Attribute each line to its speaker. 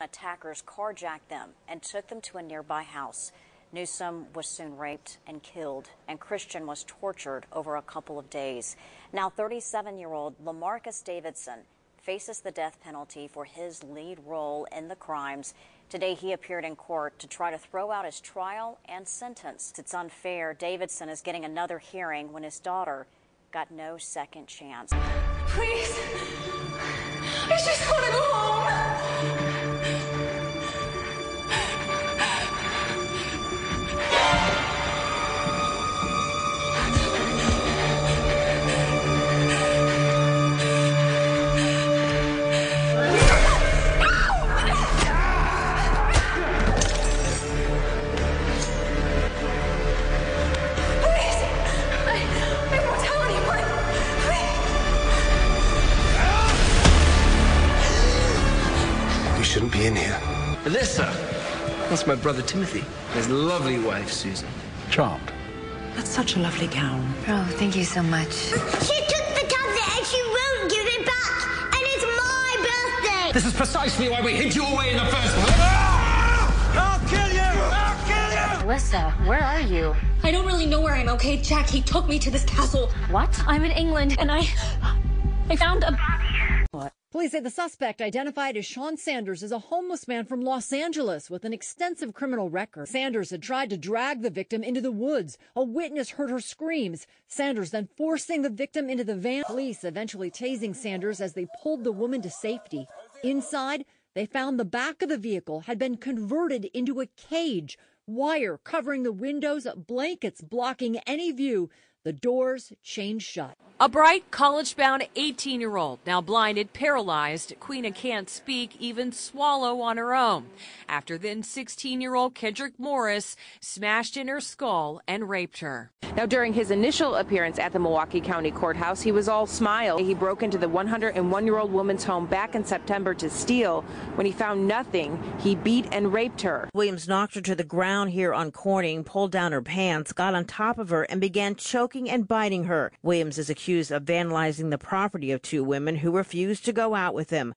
Speaker 1: Attackers carjacked them and took them to a nearby house. Newsom was soon raped and killed, and Christian was tortured over a couple of days. Now, 37 year old Lemaricus Davidson faces the death penalty for his lead role in the crimes. Today, he appeared in court to try to throw out his trial and sentence. It's unfair. Davidson is getting another hearing when his daughter got no second chance.
Speaker 2: Please,
Speaker 3: shouldn't be in here.
Speaker 4: Alyssa. That's my brother Timothy. His lovely wife, Susan.
Speaker 3: Charmed.
Speaker 5: That's such a lovely gown.
Speaker 6: Oh, thank you so much.
Speaker 7: She took the tablet and she won't give it back. And it's my birthday.
Speaker 4: This is precisely why we hid you away in the first place.
Speaker 3: I'll kill you! I'll kill you!
Speaker 6: Alyssa, where are you?
Speaker 2: I don't really know where I'm, okay? Jack, he took me to this castle.
Speaker 6: What?
Speaker 2: I'm in England, and I. I found a.
Speaker 8: Police say the suspect, identified as Sean Sanders, is a homeless man from Los Angeles with an extensive criminal record. Sanders had tried to drag the victim into the woods. A witness heard her screams. Sanders then forcing the victim into the van. Police eventually tasing Sanders as they pulled the woman to safety. Inside, they found the back of the vehicle had been converted into a cage. Wire covering the windows, blankets blocking any view. The doors chained shut.
Speaker 9: A bright, college bound 18 year old, now blinded, paralyzed. Queena can't speak, even swallow on her own. After then 16 year old Kendrick Morris smashed in her skull and raped her.
Speaker 10: Now, during his initial appearance at the Milwaukee County Courthouse, he was all smile. He broke into the 101 year old woman's home back in September to steal. When he found nothing, he beat and raped her.
Speaker 11: Williams knocked her to the ground here on Corning, pulled down her pants, got on top of her, and began choking and biting her. Williams is accused of vandalizing the property of two women who refused to go out with him.